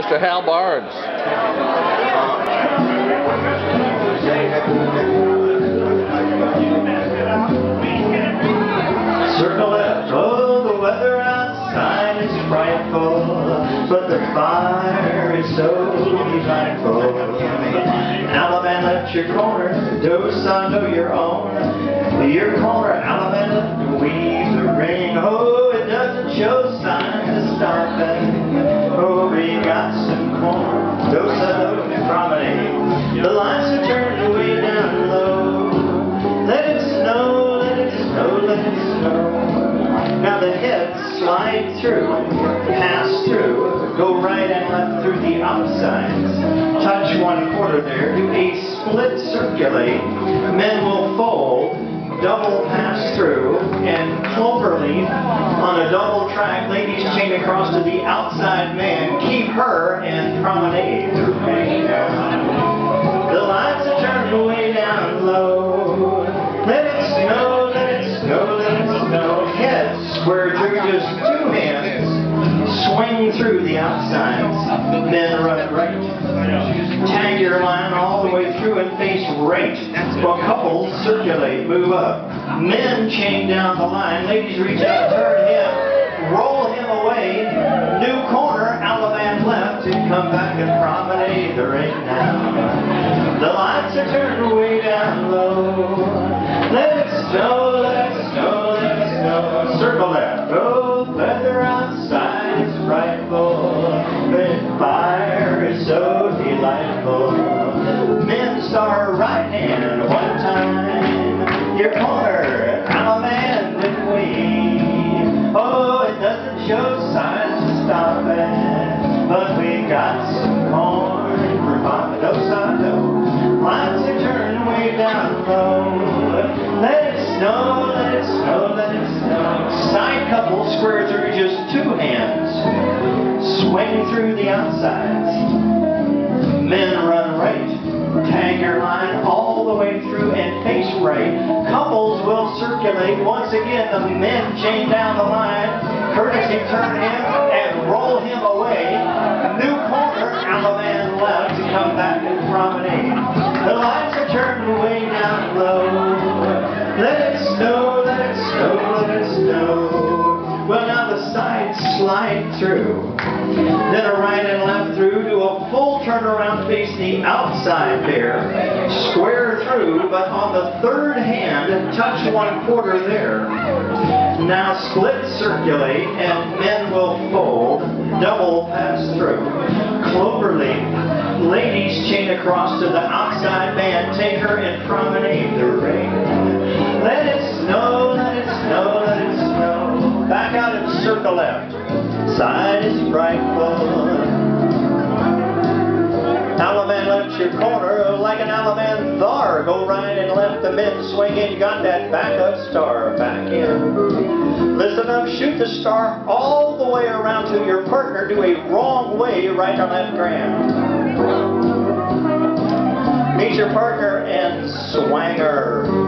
Mr. Hal Barnes. Circle left, oh, the weather outside is frightful, but the fire is so delightful. allemande left your corner, do-si-do your own. Your corner, allemande, weave the ring. Oh, it doesn't show signs of stopping. Let it snow, let it snow, let it snow. Now the heads slide through, pass through, go right and left through the outsides. Touch one quarter there, do a split circulate. Men will fold, double pass through, and cloverleaf on a double track. Ladies chain across to the outside man. Keep her and promenade. The lights are turned way down low. Let it snow, let it snow, let it snow. Square through just two hands. Swing through the outsides. Men run right. Tag your line all the way through and face right. While couples circulate, move up. Men chain down the line. Ladies reach out, turn him, roll him away. New corner, allemande left, and come back and promenade the ring now. The lights are turned way down low. Let's it Men start right hand one time. Your corner, I'm a man that we. Oh, it doesn't show signs of stopping. But we got some corn for Mama Dosado. Lights are turning way down low. Let it snow, let it snow, let it snow. Side couple square through just two hands. Swing through the outsides. Men run way through and face right. Couples will circulate. Once again, the men chain down the line. Courtesy turn him and roll him away. New corner, allemande left to come back and promenade. The lights are turned way down low. Let it snow, let it snow, let it snow. Well, now the sides slide through. Then a right and left through, do a full turnaround, face the outside there. Through, but on the third hand, touch one quarter there. Now split circulate, and men will fold, double pass through. Cloverleaf, ladies chain across to the outside man, take her and promenade the ring. Let it snow, let it snow, let it snow. Back out and circle left. Side is frightful. Corner like an allemande thar. Go right and left the men swing in. Got that backup star back in. Listen up, shoot the star all the way around to your partner. Do a wrong way, right or left grand. Meet your partner and swanger.